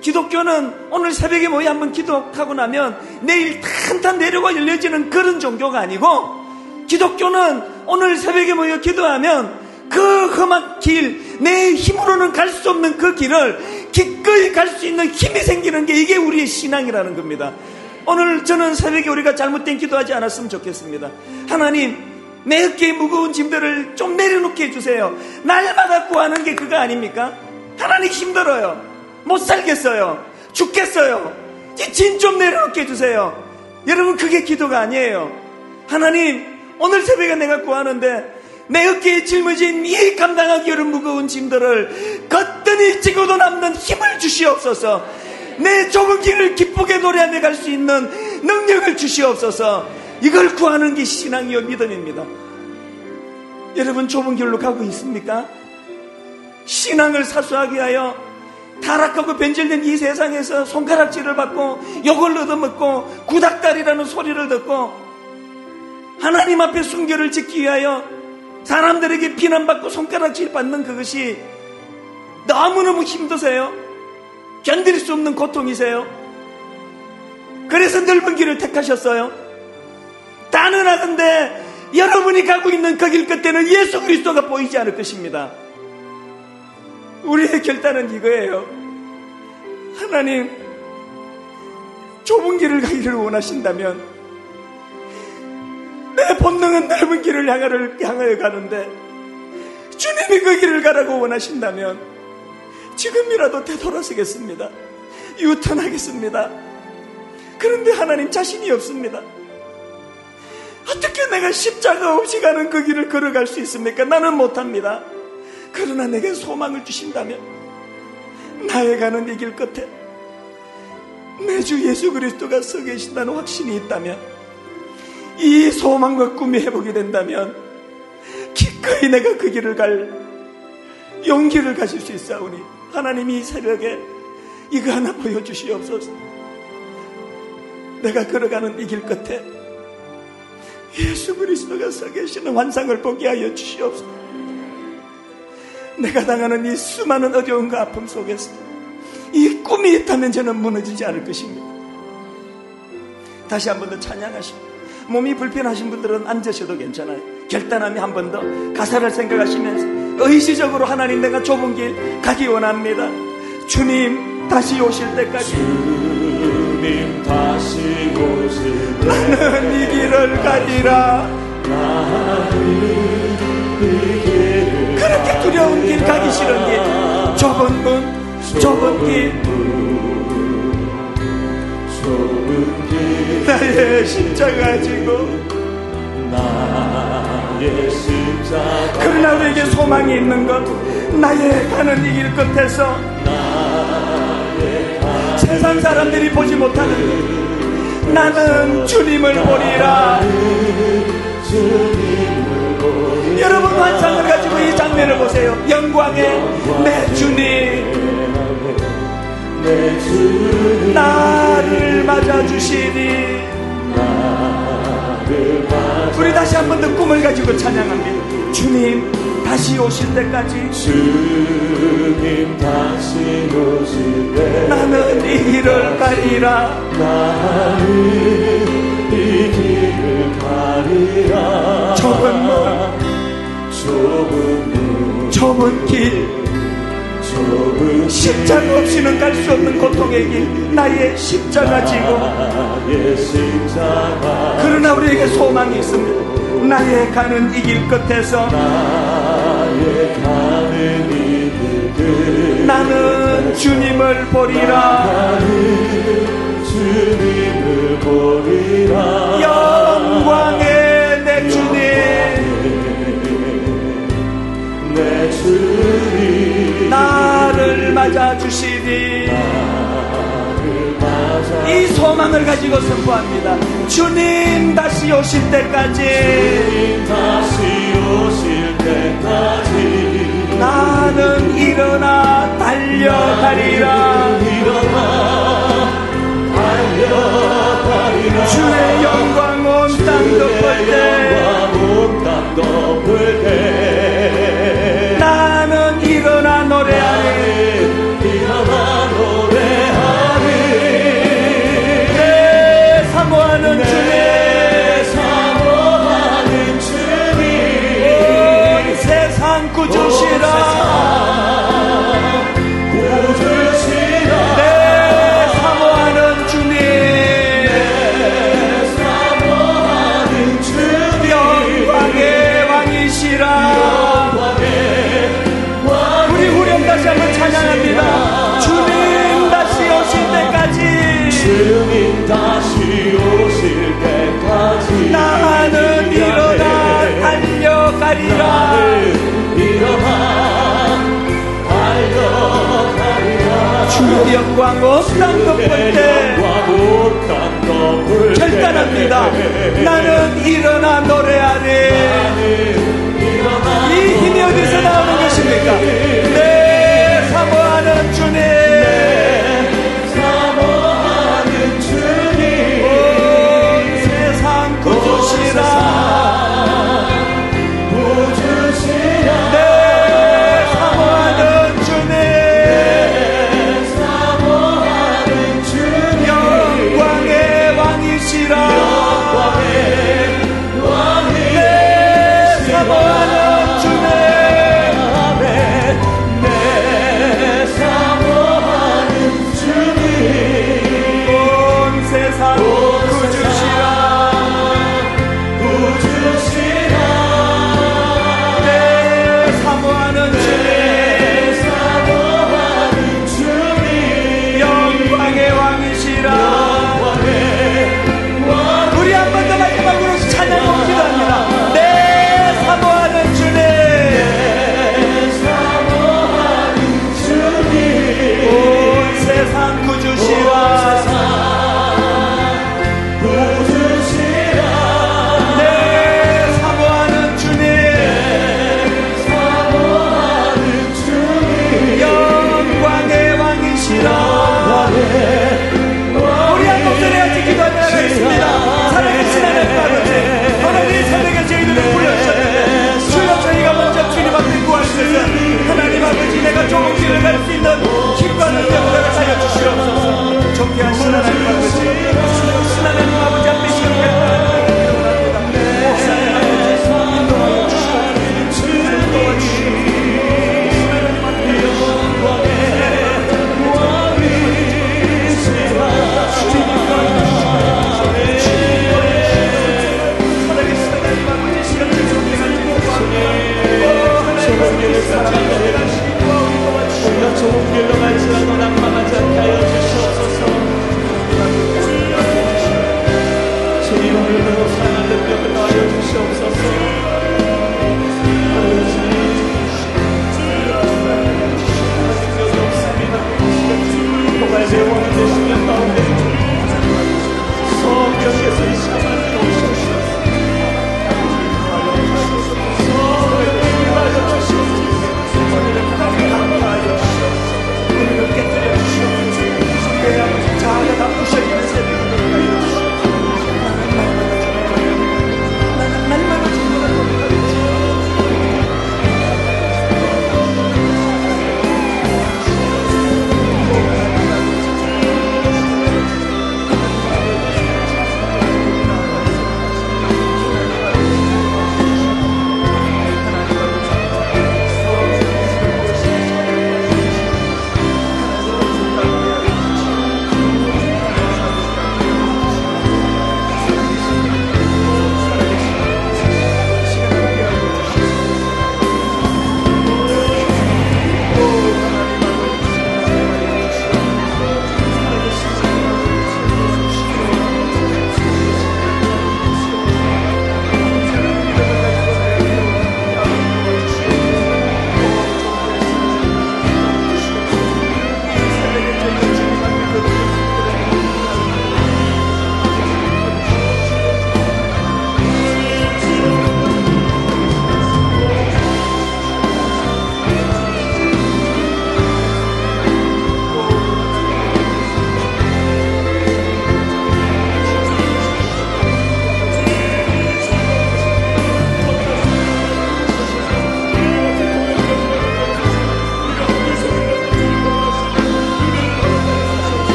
기독교는 오늘 새벽에 모여 한번 기도하고 나면 내일 탄탄 내려가 열려지는 그런 종교가 아니고 기독교는 오늘 새벽에 모여 기도하면 그 험한 길, 내 힘으로는 갈 수 없는 그 길을 기꺼이 갈 수 있는 힘이 생기는 게 이게 우리의 신앙이라는 겁니다. 오늘 저는 새벽에 우리가 잘못된 기도하지 않았으면 좋겠습니다. 하나님, 내 어깨에 무거운 짐들을 좀 내려놓게 해주세요. 날마다 구하는 게 그거 아닙니까? 하나님 힘들어요. 못 살겠어요. 죽겠어요. 이 짐 좀 내려놓게 해주세요. 여러분, 그게 기도가 아니에요. 하나님, 오늘 새벽에 내가 구하는데 내 어깨에 짊어진 이 감당하기 어려운 무거운 짐들을 거뜬히 지고도 남는 힘을 주시옵소서. 내 좁은 길을 기쁘게 노래하며 갈 수 있는 능력을 주시옵소서. 이걸 구하는 게 신앙이요 믿음입니다. 여러분 좁은 길로 가고 있습니까? 신앙을 사수하기 위하여 타락하고 변질된 이 세상에서 손가락질을 받고 욕을 얻어먹고 구닥다리라는 소리를 듣고 하나님 앞에 순결을 지키기 위하여 사람들에게 비난받고 손가락질 받는 그것이 너무너무 힘드세요? 견딜 수 없는 고통이세요? 그래서 넓은 길을 택하셨어요? 단언하건대 여러분이 가고 있는 그 길 끝에는 예수 그리스도가 보이지 않을 것입니다. 우리의 결단은 이거예요. 하나님, 좁은 길을 가기를 원하신다면 내 본능은 넓은 길을 향하여 가는데 주님이 그 길을 가라고 원하신다면 지금이라도 되돌아서겠습니다. 유턴하겠습니다. 그런데 하나님 자신이 없습니다. 어떻게 내가 십자가 없이 가는 그 길을 걸어갈 수 있습니까? 나는 못합니다. 그러나 내게 소망을 주신다면 나의 가는 이 길 끝에 내 주 예수 그리스도가 서 계신다는 확신이 있다면 이 소망과 꿈이 회복이 된다면 기꺼이 내가 그 길을 갈 용기를 가질 수 있사오니 하나님이 이 새벽에 이거 하나 보여주시옵소서. 내가 걸어가는 이 길 끝에 예수 그리스도가 서 계시는 환상을 보게 하여 주시옵소서. 내가 당하는 이 수많은 어려움과 아픔 속에서 이 꿈이 있다면 저는 무너지지 않을 것입니다. 다시 한 번 더 찬양하시고 몸이 불편하신 분들은 앉으셔도 괜찮아요. 결단함이 한 번 더 가사를 생각하시면서 의지적으로 하나님 내가 좁은 길 가기 원합니다. 주님 다시 오실 때까지 주님 다시 오실 때 나는 이 길을 가리라. 그렇게 두려운 길 가기 싫은 길 좁은 문 좁은 길 좁은 길 나의 십자가 지고. 나의 십자가 그러나 우리에게 소망이 있는 것 나의 가는 이 길 끝에서 세상 사람들이 보지 못하는 길 나는 주님을 보리라. 여러분 환상을 가지고 이 장면을 보세요. 영광의 내 주님 나를 맞아주시니. 나를 맞아 우리 다시 한번 더 꿈을 가지고 찬양합니다. 주님 다시 오실 때까지. 주님 다시 오실 때. 나는 이 길을 가리라. 나는 이 길을 가리라. 좁은 문. 좁은 문. 좁은 길 십자가 없이는 갈 수 없는 고통의 길 나의 십자가 지고 그러나 우리에게 소망이 있습니다. 나의 가는 이 길 끝에서 나는 주님을 보리라. 주님을 보리라. 영광의 나를 맞아주시니. 맞아 이 소망을 가지고 선포합니다. 주님 다시 오실 때까지. 다시 오실 때까지. 나는 일어나 달려가리라. 일어나 달려가리라. 주의 영광 온 땅 덮을 때. 온땅 덮을 때 사모 영광 온땅 덮을 때 영광 온땅 덮을 때 결단합니다. 나는 일어나 노래하리 이 힘이 어디서 나오는 것입니까 주시옵소서 정쾌한 신하나님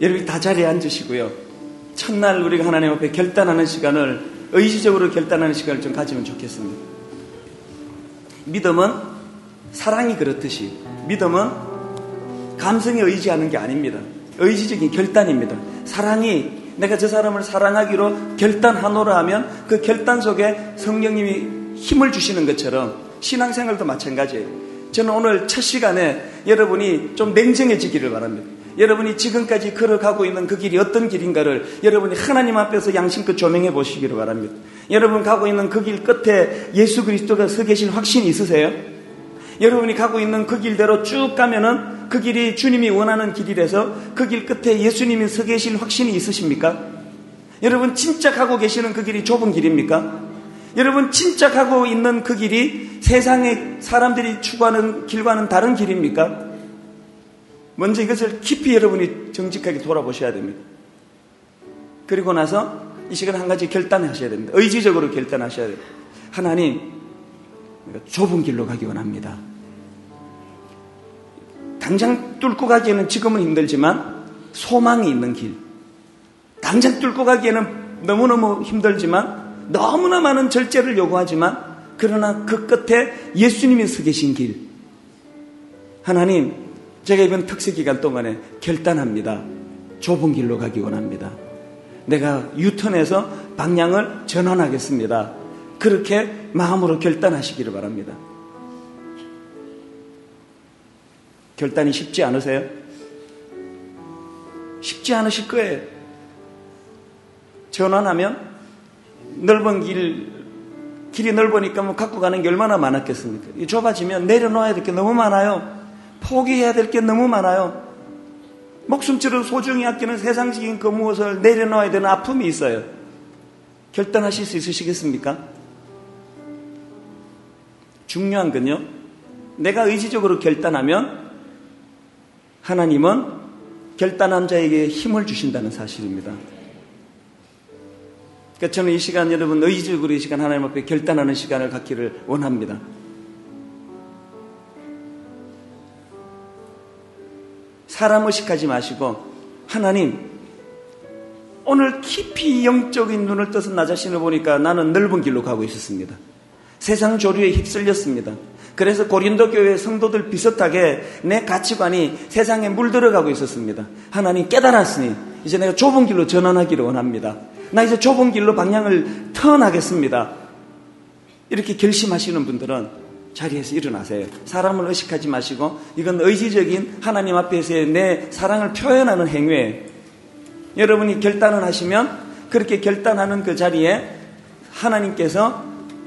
여러분이 다 자리에 앉으시고요. 첫날 우리가 하나님 앞에 결단하는 시간을 의지적으로 결단하는 시간을 좀 가지면 좋겠습니다. 믿음은 사랑이 그렇듯이 믿음은 감성에 의지하는 게 아닙니다. 의지적인 결단입니다. 사랑이 내가 저 사람을 사랑하기로 결단하노라 하면 그 결단 속에 성령님이 힘을 주시는 것처럼 신앙생활도 마찬가지예요. 저는 오늘 첫 시간에 여러분이 좀 냉정해지기를 바랍니다. 여러분이 지금까지 걸어가고 있는 그 길이 어떤 길인가를 여러분이 하나님 앞에서 양심껏 조명해 보시기를 바랍니다. 여러분 가고 있는 그 길 끝에 예수 그리스도가 서 계실 확신이 있으세요? 여러분이 가고 있는 그 길대로 쭉 가면은 그 길이 주님이 원하는 길이라서 그 길 끝에 예수님이 서 계실 확신이 있으십니까? 여러분 진짜 가고 계시는 그 길이 좁은 길입니까? 여러분 진짜 가고 있는 그 길이 세상의 사람들이 추구하는 길과는 다른 길입니까? 먼저 이것을 깊이 여러분이 정직하게 돌아보셔야 됩니다. 그리고 나서 이 시간 한 가지 결단하셔야 됩니다. 의지적으로 결단하셔야 됩니다. 하나님, 좁은 길로 가기 원합니다. 당장 뚫고 가기에는 지금은 힘들지만 소망이 있는 길. 당장 뚫고 가기에는 너무너무 힘들지만 너무나 많은 절제를 요구하지만 그러나 그 끝에 예수님이 서 계신 길. 하나님, 제가 이번 특수 기간 동안에 결단합니다. 좁은 길로 가기 원합니다. 내가 유턴해서 방향을 전환하겠습니다. 그렇게 마음으로 결단하시기를 바랍니다. 결단이 쉽지 않으세요? 쉽지 않으실 거예요. 전환하면 넓은 길, 길이 넓으니까 뭐 갖고 가는 게 얼마나 많았겠습니까? 좁아지면 내려놓아야 될 게 너무 많아요. 포기해야 될 게 너무 많아요. 목숨처럼 소중히 아끼는 세상적인 그 무엇을 내려놓아야 되는 아픔이 있어요. 결단하실 수 있으시겠습니까? 중요한 건요. 내가 의지적으로 결단하면 하나님은 결단한 자에게 힘을 주신다는 사실입니다. 그러니까 저는 이 시간 여러분 의지적으로 이 시간 하나님 앞에 결단하는 시간을 갖기를 원합니다. 사람 의식하지 마시고 하나님 오늘 깊이 영적인 눈을 떠서 나 자신을 보니까 나는 넓은 길로 가고 있었습니다. 세상 조류에 휩쓸렸습니다. 그래서 고린도 교회 성도들 비슷하게 내 가치관이 세상에 물들어가고 있었습니다. 하나님 깨달았으니 이제 내가 좁은 길로 전환하기를 원합니다. 나 이제 좁은 길로 방향을 턴하겠습니다. 이렇게 결심하시는 분들은 자리에서 일어나세요. 사람을 의식하지 마시고 이건 의지적인 하나님 앞에서의 내 사랑을 표현하는 행위예요. 여러분이 결단을 하시면 그렇게 결단하는 그 자리에 하나님께서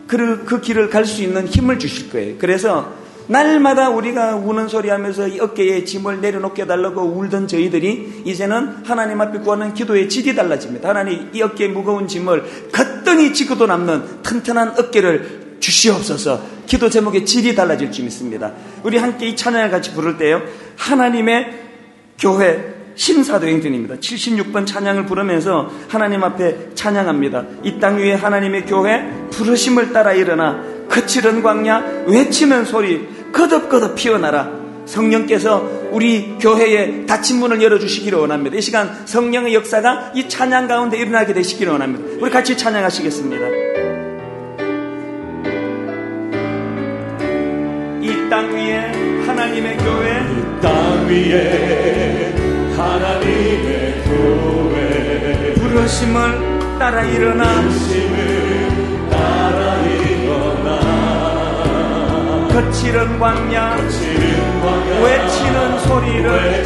그, 그 길을 갈 수 있는 힘을 주실 거예요. 그래서 날마다 우리가 우는 소리 하면서 어깨에 짐을 내려놓게 달라고 울던 저희들이 이제는 하나님 앞에 구하는 기도의 질이 달라집니다. 하나님 이 어깨에 무거운 짐을 거뜬히 지고도 남는 튼튼한 어깨를 주시옵소서 기도 제목의 질이 달라질 줄 믿습니다. 우리 함께 이 찬양을 같이 부를 때요. 하나님의 교회 신사도행전입니다. 76번 찬양을 부르면서 하나님 앞에 찬양합니다. 이 땅 위에 하나님의 교회 부르심을 따라 일어나 거칠은 광야 외치는 소리 거듭거듭 피어나라. 성령께서 우리 교회에 닫힌 문을 열어주시기를 원합니다. 이 시간 성령의 역사가 이 찬양 가운데 일어나게 되시기를 원합니다. 우리 같이 찬양하시겠습니다. 이 땅 위에 하나님의 교회 이 땅 위에 하나님의 교회 부르심을 따라 일어나 부르심을 거칠은 광야 외치는 소리를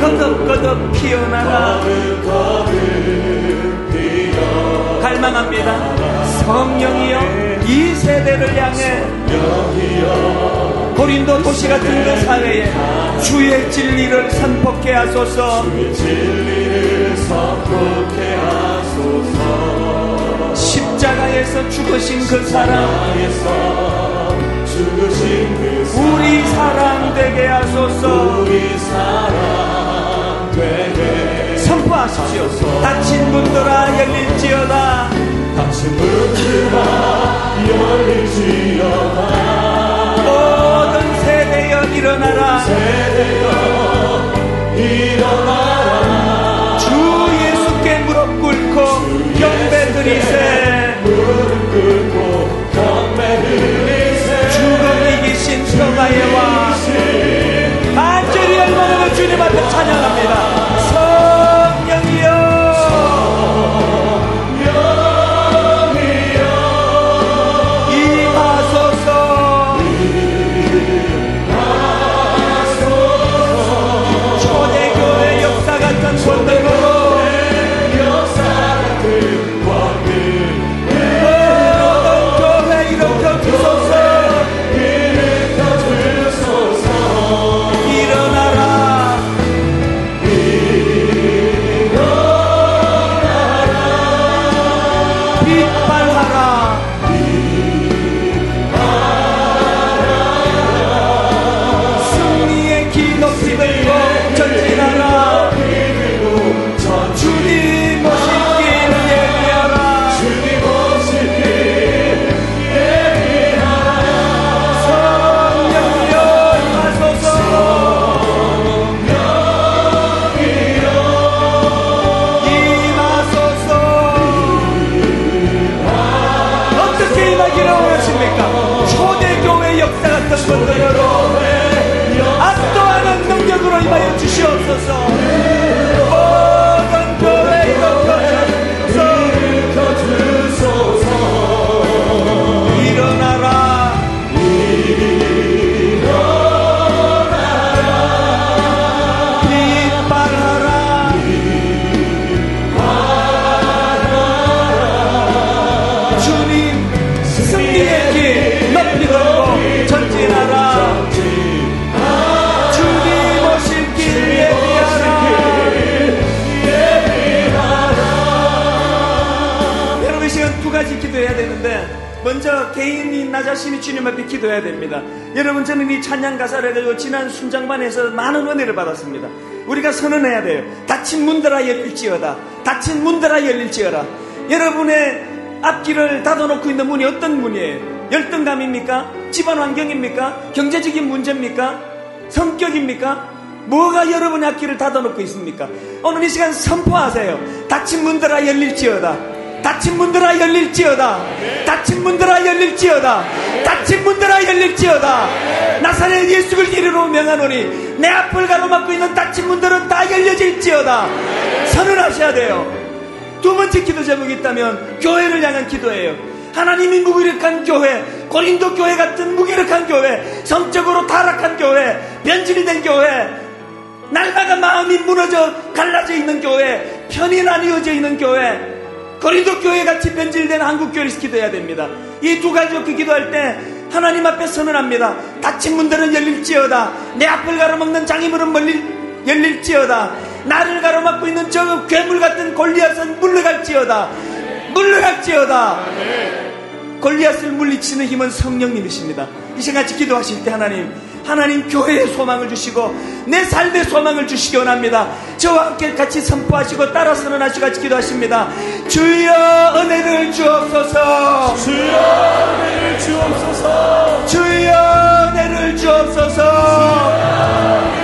거듭거듭 피어나라. 거듭거듭 피어 갈망합니다. 성령이여 이 세대를 향해 고린도 도시 같은 그 사회에 주의 진리를 선포케 하소서. 십자가에서 죽으신 그 사랑 우리 사랑. 되게 하소서. 우리 사랑 되게 선포하십시오. 다친 분들아 열릴지어다. 닫힌 문들아 열릴지어다. 모든 세대여 일어나라. 세대여 일어나라. 주 예수께 무릎 꿇고 경배 드리세 평화의 왕. 간절히 열망으로 주님 앞에 찬양합니다 9장만 해서 많은 은혜를 받았습니다. 우리가 선언해야 돼요. 닫힌 문들아 열릴지어다. 닫힌 문들아 열릴지어라. 여러분의 앞길을 닫아놓고 있는 문이 어떤 문이에요? 열등감입니까? 집안 환경입니까? 경제적인 문제입니까? 성격입니까? 뭐가 여러분의 앞길을 닫아놓고 있습니까? 오늘 이 시간 선포하세요. 닫힌 문들아 열릴지어다. 닫힌 문들아 열릴지어다. 닫힌 문들아 열릴지어다. 닫힌 문들아 열릴지어다. 나사렛 예수 를 이르러 명하노니 내 앞을 가로막고 있는 닫힌 문들은 다 열려질지어다. 선언하셔야 돼요. 두 번째 기도 제목이 있다면 교회를 향한 기도예요. 하나님이 무기력한 교회, 고린도 교회 같은 무기력한 교회, 성적으로 타락한 교회, 변질이 된 교회, 날마다 마음이 무너져 갈라져 있는 교회, 편이 나뉘어져 있는 교회, 고린도 교회 같이 변질된 한국 교회를 기도해야 됩니다. 이 두 가지 그 기도할 때 하나님 앞에 선언합니다. 닫힌 문들은 열릴지어다. 내 앞을 가로막는 장애물은 멀리 열릴지어다. 나를 가로막고 있는 저 괴물 같은 골리앗은 물러갈지어다. 물러갈지어다. 골리앗을 물리치는 힘은 성령님이십니다. 이 시간 같이 기도하실 때 하나님 하나님 교회의 소망을 주시고 내 삶의 소망을 주시기 원합니다. 저와 함께 같이 선포하시고 따라 선언하시고 같이 기도하십니다. 주여 은혜를 주옵소서. 주여 은혜를 주옵소서. 주여 은혜를 주옵소서. 은혜를 주옵소서.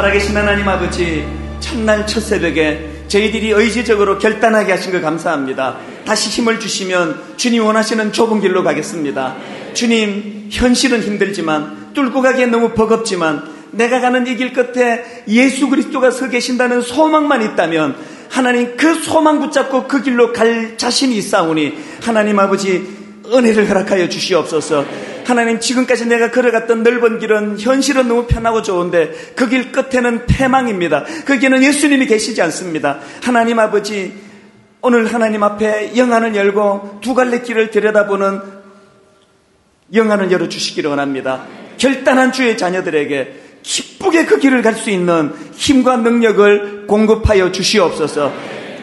살아계신 하나님 아버지, 첫날 첫 새벽에 저희들이 의지적으로 결단하게 하신 걸 감사합니다. 다시 힘을 주시면 주님 원하시는 좁은 길로 가겠습니다. 주님, 현실은 힘들지만, 뚫고 가기에 너무 버겁지만, 내가 가는 이 길 끝에 예수 그리스도가 서 계신다는 소망만 있다면, 하나님 그 소망 붙잡고 그 길로 갈 자신이 있사오니, 하나님 아버지, 은혜를 허락하여 주시옵소서. 하나님 지금까지 내가 걸어갔던 넓은 길은 현실은 너무 편하고 좋은데 그 길 끝에는 패망입니다. 거기에는 예수님이 계시지 않습니다. 하나님 아버지 오늘 하나님 앞에 영안을 열고 두 갈래 길을 들여다보는 영안을 열어주시기를 원합니다. 결단한 주의 자녀들에게 기쁘게 그 길을 갈 수 있는 힘과 능력을 공급하여 주시옵소서.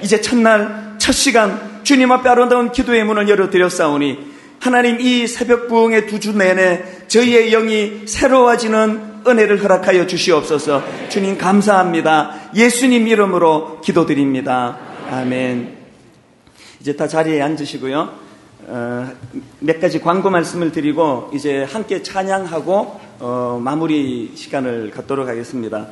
이제 첫날 첫 시간 주님 앞에 아름다운 기도의 문을 열어드렸사오니 하나님 이 새벽 부흥의 두 주 내내 저희의 영이 새로워지는 은혜를 허락하여 주시옵소서. 주님 감사합니다. 예수님 이름으로 기도드립니다. 아멘. 이제 다 자리에 앉으시고요. 어, 몇 가지 광고 말씀을 드리고 이제 함께 찬양하고 어, 마무리 시간을 갖도록 하겠습니다.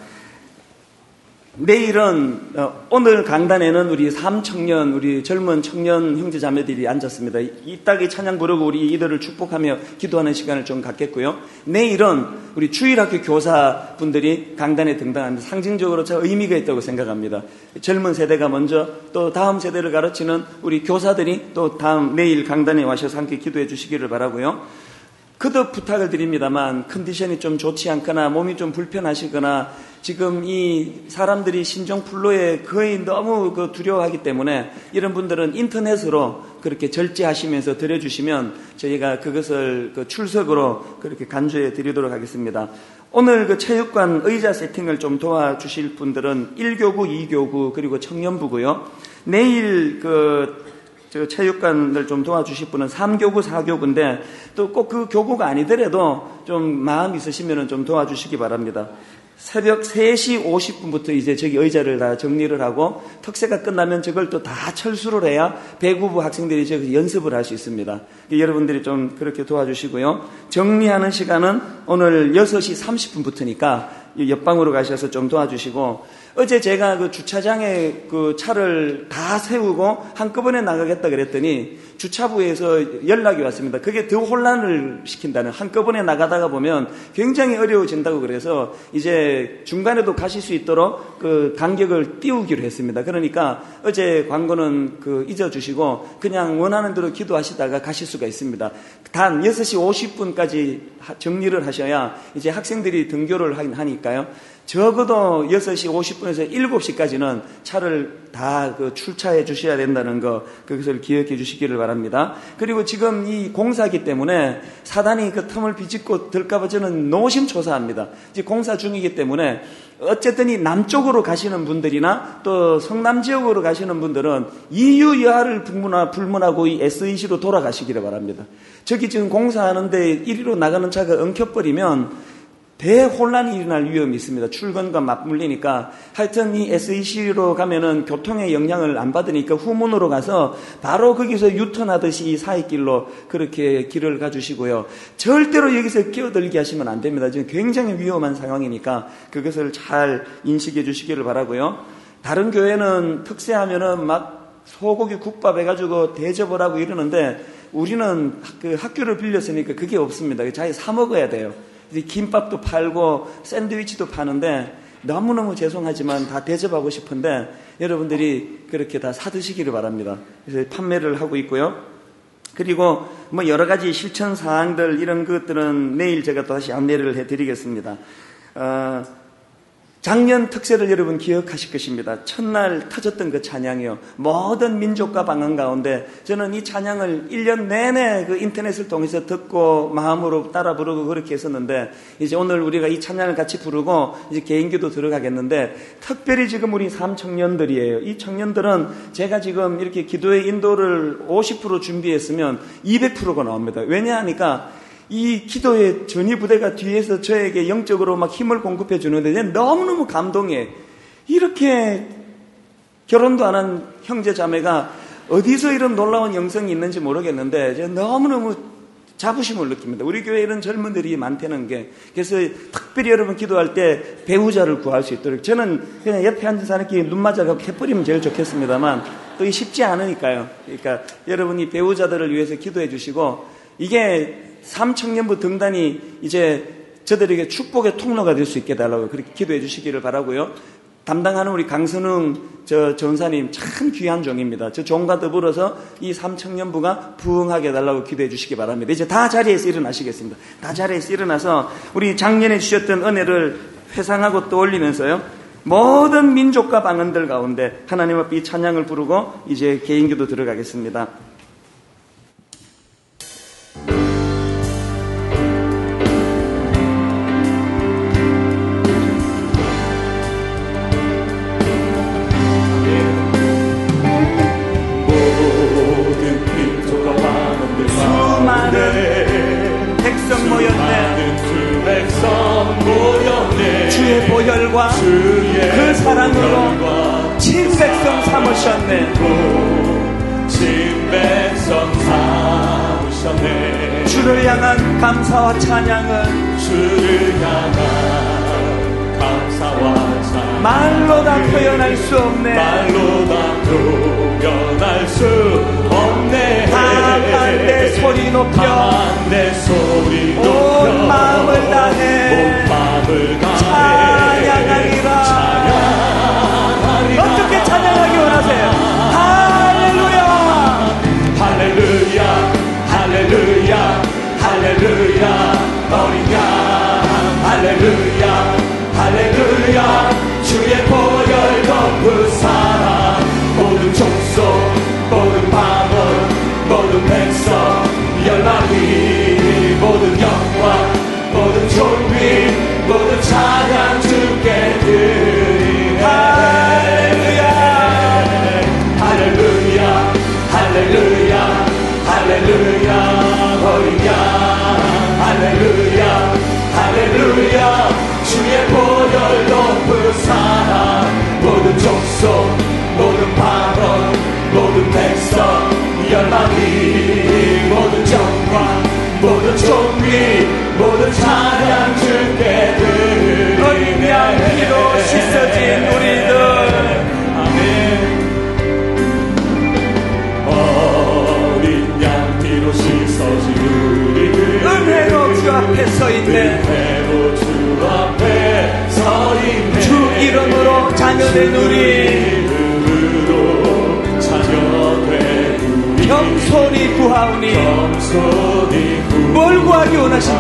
내일은 어, 오늘 강단에는 우리 삼청년 우리 젊은 청년 형제 자매들이 앉았습니다. 이따기 찬양 부르고 우리 이들을 축복하며 기도하는 시간을 좀 갖겠고요. 내일은 우리 주일학교 교사분들이 강단에 등단하는데 상징적으로 저 의미가 있다고 생각합니다. 젊은 세대가 먼저 또 다음 세대를 가르치는 우리 교사들이 또 다음 내일 강단에 와셔서 함께 기도해 주시기를 바라고요. 그도 부탁을 드립니다만 컨디션이 좀 좋지 않거나 몸이 좀 불편하시거나 지금 이 사람들이 신종 플루에 거의 너무 그 두려워하기 때문에 이런 분들은 인터넷으로 그렇게 절제하시면서 드려주시면 저희가 그것을 그 출석으로 그렇게 간주해 드리도록 하겠습니다. 오늘 그 체육관 의자 세팅을 좀 도와주실 분들은 1교구, 2교구, 그리고 청년부고요. 내일 그 체육관을 좀 도와주실 분은 3교구, 4교구인데 또 꼭 그 교구가 아니더라도 좀 마음 있으시면 좀 도와주시기 바랍니다. 새벽 3시 50분부터 이제 저기 의자를 다 정리를 하고 특세가 끝나면 저걸 또 다 철수를 해야 배구부 학생들이 저기 연습을 할 수 있습니다. 여러분들이 좀 그렇게 도와주시고요. 정리하는 시간은 오늘 6시 30분부터니까 옆방으로 가셔서 좀 도와주시고 어제 제가 그 주차장에 그 차를 다 세우고 한꺼번에 나가겠다 그랬더니 주차부에서 연락이 왔습니다. 그게 더 혼란을 시킨다는 한꺼번에 나가다가 보면 굉장히 어려워진다고 그래서 이제 중간에도 가실 수 있도록 그 간격을 띄우기로 했습니다. 그러니까 어제 광고는 그 잊어주시고 그냥 원하는 대로 기도하시다가 가실 수가 있습니다. 단 6시 50분까지 정리를 하셔야 이제 학생들이 등교를 하니까요. 적어도 6시 50분에서 7시까지는 차를 다 그 출차해 주셔야 된다는 거, 그것을 기억해 주시기를 바랍니다. 그리고 지금 이 공사기 때문에 사단이 그 틈을 비집고 들까봐 저는 노심초사합니다. 이제 공사 중이기 때문에 어쨌든 이 남쪽으로 가시는 분들이나 또 성남 지역으로 가시는 분들은 이유 여하를 불문하고 이 SEC로 돌아가시기를 바랍니다. 저기 지금 공사하는데 이리로 나가는 차가 엉켜버리면 대혼란이 일어날 위험이 있습니다. 출근과 맞물리니까 하여튼 이 SEC로 가면은 교통에 영향을 안 받으니까 후문으로 가서 바로 거기서 유턴하듯이 이 사이길로 그렇게 길을 가주시고요. 절대로 여기서 끼어들게 하시면 안 됩니다. 지금 굉장히 위험한 상황이니까 그것을 잘 인식해 주시기를 바라고요. 다른 교회는 특세하면은 막 소고기 국밥 해가지고 대접을 하고 이러는데 우리는 그 학교를 빌렸으니까 그게 없습니다. 자기 사 먹어야 돼요. 김밥도 팔고 샌드위치도 파는데 너무너무 죄송하지만 다 대접하고 싶은데 여러분들이 그렇게 다 사드시기를 바랍니다. 그래서 판매를 하고 있고요. 그리고 뭐 여러 가지 실천 사항들 이런 것들은 내일 제가 또 다시 안내를 해드리겠습니다. 어, 작년 특세를 여러분 기억하실 것입니다. 첫날 터졌던 그 찬양이요. 모든 민족과 방언 가운데 저는 이 찬양을 1년 내내 그 인터넷을 통해서 듣고 마음으로 따라 부르고 그렇게 했었는데 이제 오늘 우리가 이 찬양을 같이 부르고 이제 개인기도 들어가겠는데 특별히 지금 우리 삼 청년들이에요. 이 청년들은 제가 지금 이렇게 기도의 인도를 50% 준비했으면 200%가 나옵니다. 왜냐하니까 이 기도의 전위 부대가 뒤에서 저에게 영적으로 막 힘을 공급해 주는데 너무너무 감동해. 이렇게 결혼도 안 한 형제 자매가 어디서 이런 놀라운 영성이 있는지 모르겠는데 너무너무 자부심을 느낍니다. 우리 교회에 이런 젊은들이 많다는 게 그래서 특별히 여러분 기도할 때 배우자를 구할 수 있도록 저는 그냥 옆에 앉은 사람끼리 눈 맞아가고 해버리면 제일 좋겠습니다만 또 쉽지 않으니까요. 그러니까 여러분이 배우자들을 위해서 기도해 주시고 이게 삼청년부 등단이 이제 저들에게 축복의 통로가 될 수 있게 달라고 그렇게 기도해 주시기를 바라고요. 담당하는 우리 강선웅 저 전사님 참 귀한 종입니다. 저 종과 더불어서 이 삼청년부가 부흥하게 해달라고 기도해 주시기 바랍니다. 이제 다 자리에서 일어나시겠습니다. 다 자리에서 일어나서 우리 작년에 주셨던 은혜를 회상하고 떠올리면서요. 모든 민족과 방언들 가운데 하나님 앞에 이 찬양을 부르고 이제 개인기도 들어가겠습니다.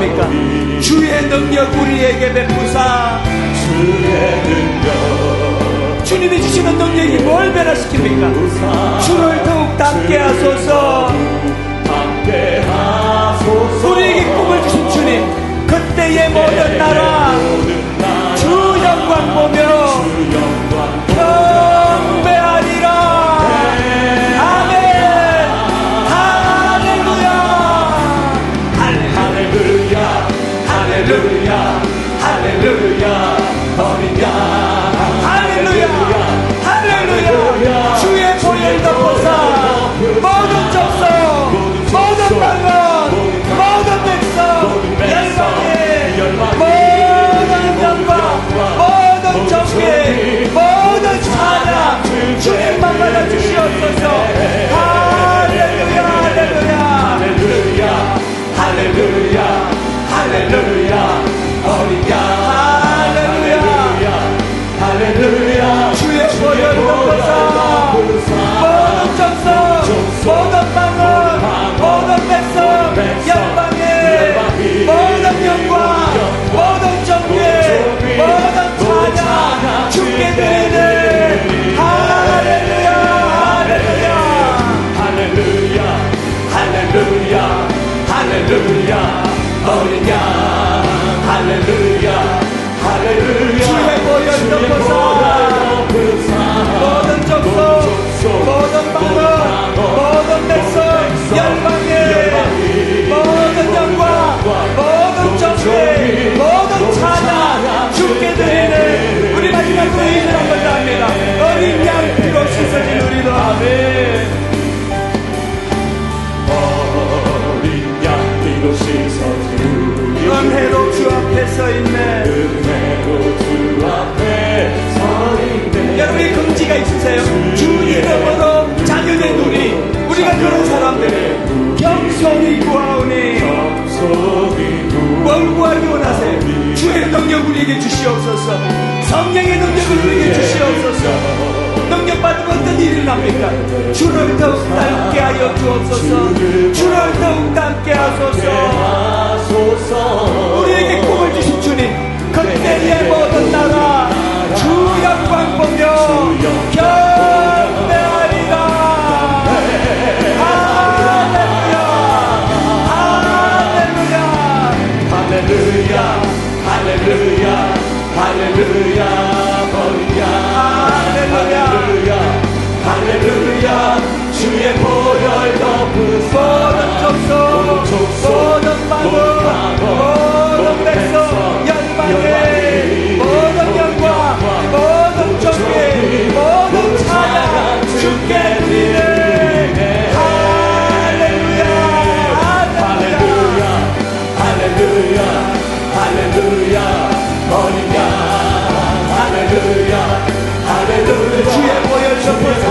기 원하십니까? 주의 능력 우리에게 베푸사. 주의 능력. 주님이 주시는 능력이 뭘 변화시킵니까? 주를 더욱 닮게 하소서. 함께 하소서. 우리에게 꿈을 주신 주님 그때의 모든 나라. 주 영광 보며 양 할렐루야 할렐루야 자가 있으세요? 주 이름으로 자녀된 우리 우리가 그런 사람들 겸손히 구하오니. 뭘 구하기 원하세요? 주의 능력 우리에게 주시옵소서. 성령의 능력을 우리에게 주시옵소서. 능력. 받으면 어떤 일이 일어납니까? 주를 더욱 닮게 하여 주옵소서. 주를 더욱 닮게 하소서. 우리에게 꿈을 주신 주님 그때의 모든 나라 주 모든 백성 열방에 할렐루야. 할렐루야. 주의 보혈 전부 다